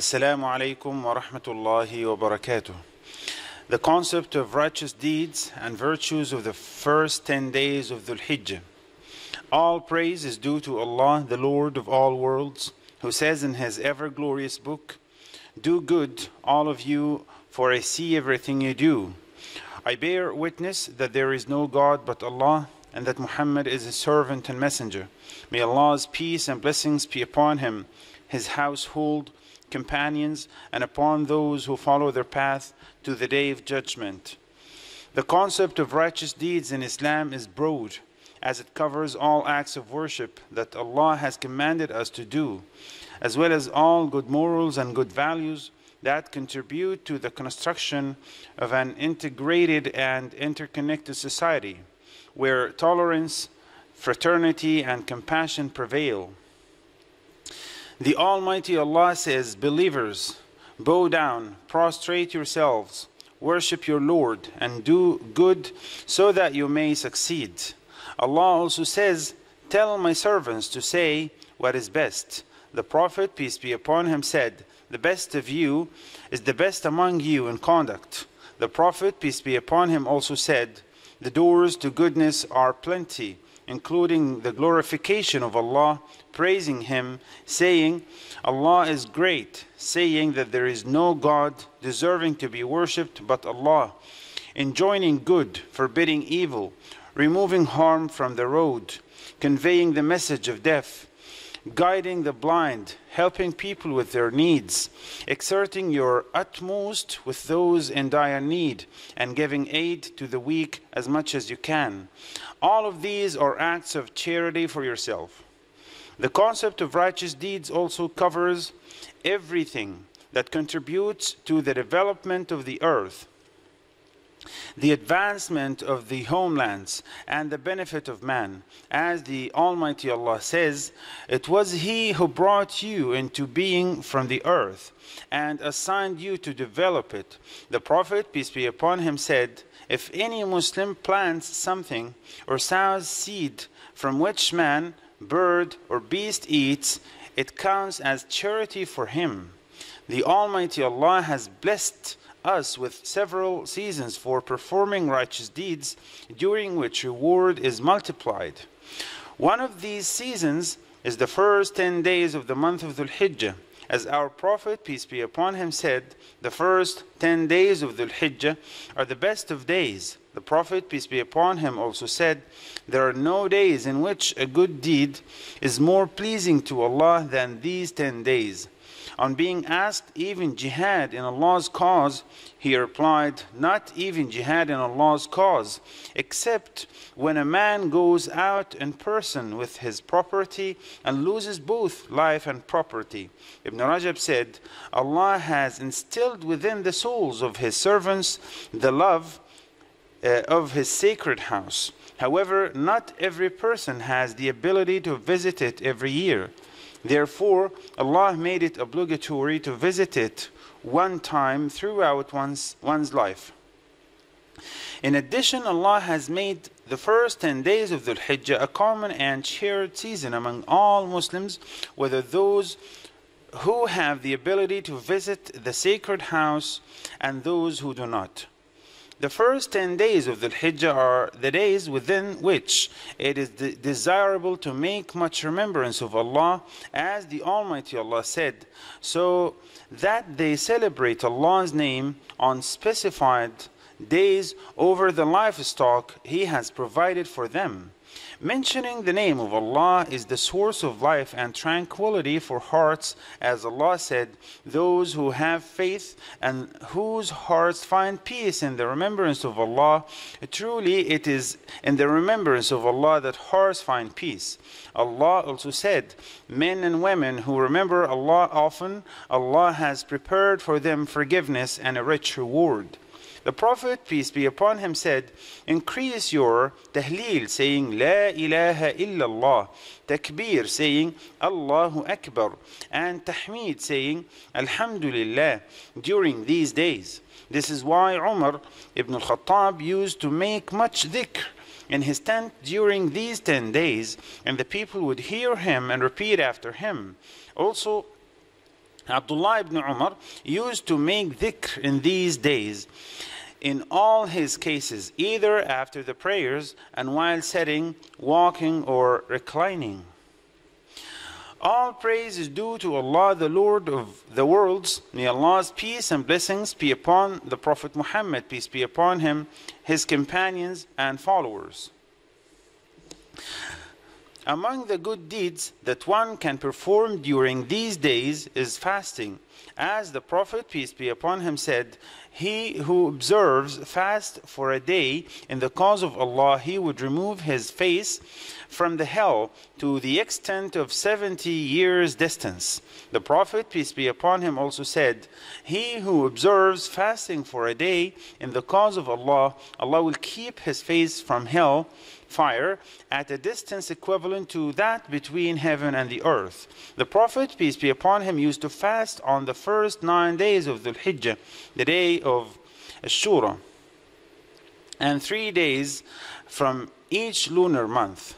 Assalamu alaikum wa rahmatullahi wa barakatuh. The concept of righteous deeds and virtues of the first 10 days of Dhul Hijjah. All praise is due to Allah, the Lord of all worlds, who says in His ever glorious book, Do good, all of you, for I see everything you do. I bear witness that there is no God but Allah, and that Muhammad is His servant and messenger. May Allah's peace and blessings be upon him, his household, companions, and upon those who follow their path to the day of judgment. The concept of righteous deeds in Islam is broad, as it covers all acts of worship that Allah has commanded us to do, as well as all good morals and good values that contribute to the construction of an integrated and interconnected society where tolerance, fraternity, and compassion prevail. The Almighty Allah says, Believers, bow down, prostrate yourselves, worship your Lord, and do good so that you may succeed. Allah also says, Tell my servants to say what is best. The Prophet, peace be upon him, said, The best of you is the best among you in conduct. The Prophet, peace be upon him, also said, The doors to goodness are plenty, including the glorification of Allah, praising Him, saying, Allah is great, saying that there is no God deserving to be worshipped but Allah, enjoining good, forbidding evil, removing harm from the road, conveying the message of death, guiding the blind, helping people with their needs, exerting your utmost with those in dire need, and giving aid to the weak as much as you can. All of these are acts of charity for yourself. The concept of righteous deeds also covers everything that contributes to the development of the earth, the advancement of the homelands, and the benefit of man. As the Almighty Allah says, It was He who brought you into being from the earth and assigned you to develop it. The Prophet, peace be upon him, said, If any Muslim plants something or sows seed from which man, bird, or beast eats, it counts as charity for him. The Almighty Allah has blessed us with several seasons for performing righteous deeds, during which reward is multiplied. One of these seasons is the first 10 days of the month of Dhul Hijjah. As our Prophet, peace be upon him, said, the first 10 days of Dhul Hijjah are the best of days. The Prophet, peace be upon him, also said, There are no days in which a good deed is more pleasing to Allah than these 10 days. On being asked, even jihad in Allah's cause, he replied, Not even jihad in Allah's cause, except when a man goes out in person with his property and loses both life and property. Ibn Rajab said, Allah has instilled within the souls of his servants the love uh, of his sacred house. However, not every person has the ability to visit it every year. Therefore, Allah made it obligatory to visit it one time throughout one's, one's life. In addition, Allah has made the first 10 days of Dhul Hijjah a common and shared season among all Muslims, whether those who have the ability to visit the sacred house and those who do not. The first 10 days of the Hijjah are the days within which it is de desirable to make much remembrance of Allah, as the Almighty Allah said, so that they celebrate Allah's name on specified days over the livestock He has provided for them. Mentioning the name of Allah is the source of life and tranquility for hearts, as Allah said, Those who have faith and whose hearts find peace in the remembrance of Allah, truly it is in the remembrance of Allah that hearts find peace. Allah also said, Men and women who remember Allah often, Allah has prepared for them forgiveness and a rich reward. The Prophet, peace be upon him, said, Increase your tahleel, saying, La ilaha illallah, takbir, saying, Allahu Akbar, and tahmid, saying, Alhamdulillah, during these days. This is why Umar ibn al-Khattab used to make much dhikr in his tent during these 10 days, and the people would hear him and repeat after him. Also, Abdullah ibn Umar used to make dhikr in these days in all his cases, either after the prayers and while sitting, walking, or reclining. All praise is due to Allah, the Lord of the worlds. May Allah's peace and blessings be upon the Prophet Muhammad, peace be upon him, his companions, and followers. Among the good deeds that one can perform during these days is fasting. As the Prophet, peace be upon him, said, He who observes fast for a day in the cause of Allah, he would remove his face from the hell to the extent of 70 years distance. The Prophet, peace be upon him, also said, He who observes fasting for a day in the cause of Allah, Allah will keep his face from hell fire at a distance equivalent to that between heaven and the earth. The Prophet, peace be upon him, used to fast on the first nine days of the Hijjah, the day of Ashura, and three days from each lunar month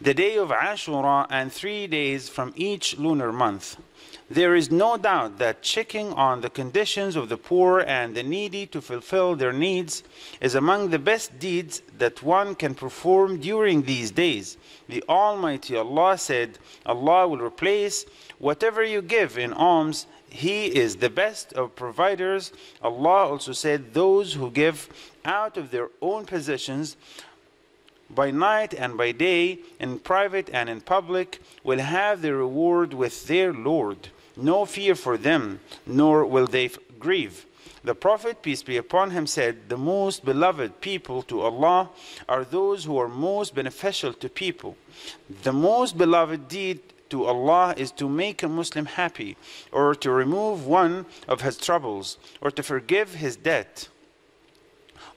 the day of Ashura and three days from each lunar month. There is no doubt that checking on the conditions of the poor and the needy to fulfill their needs is among the best deeds that one can perform during these days. The Almighty Allah said, Allah will replace whatever you give in alms. He is the best of providers. Allah also said, Those who give out of their own possessions by night and by day, in private and in public, will have their reward with their Lord. No fear for them, nor will they grieve. The Prophet, peace be upon him, said, The most beloved people to Allah are those who are most beneficial to people. The most beloved deed to Allah is to make a Muslim happy, or to remove one of his troubles, or to forgive his debt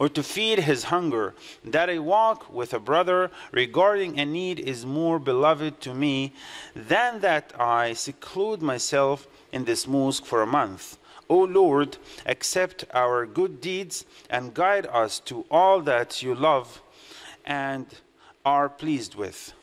or to feed his hunger, that I walk with a brother regarding a need is more beloved to me than that I seclude myself in this mosque for a month. O Lord, accept our good deeds and guide us to all that you love and are pleased with.